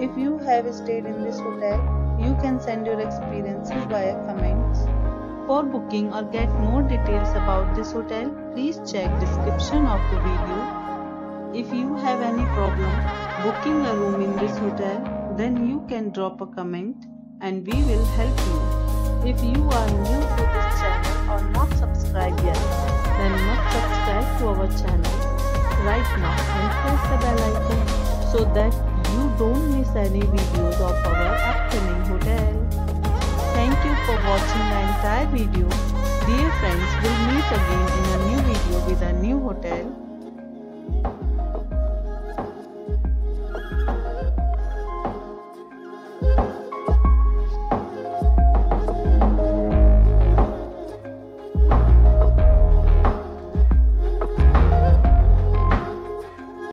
If you have stayed in this hotel, you can send your experiences via comments. For booking or get more details about this hotel, please check description of the video. If you have any problem booking a room in this hotel, then you can drop a comment and we will help you. If you are new to this channel or not subscribed yet, then must subscribe to our channel right now and press the bell icon so that don't miss any videos of our upcoming hotel. Thank you for watching the entire video. Dear friends, we'll meet again in a new